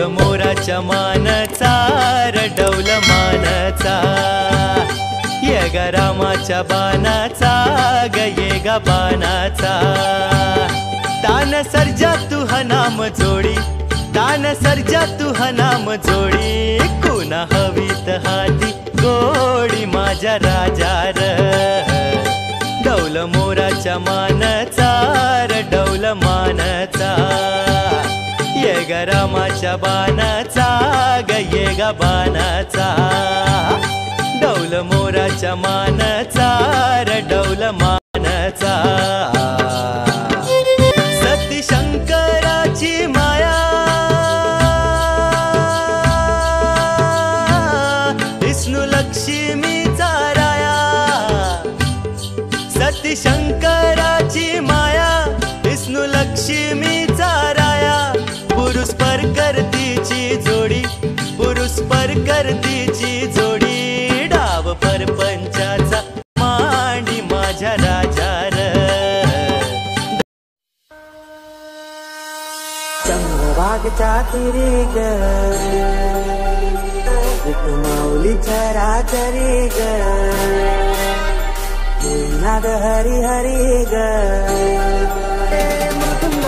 डौल मोराच्या मानचा रडवलं मानचा. ये ग रामाच्या बाणाचा ग ये ग बाणाचा. तान सर्जा तू हनाम नाम जोडी तान सर्जा तू हनाम नाम जोडी. कुणा हवीत हाती गोडी माझ्या राजा र डौल मोराच्या मानचा रामाच्या बाणाचा ग ये ग बाणाचा. डौल मोराच्या मानचा र डौल मानचा. सती शंकराची माया. विष्णू लक्ष्मीचा राया. सती शंकर वर पर करतीची जोडी. डाव पर पंचाचा मांडी माझ्या राजा र चंद्रभागच्या तिरी ग. माऊलीच्या रातरी ग. हरी हरी ग. मुकुंद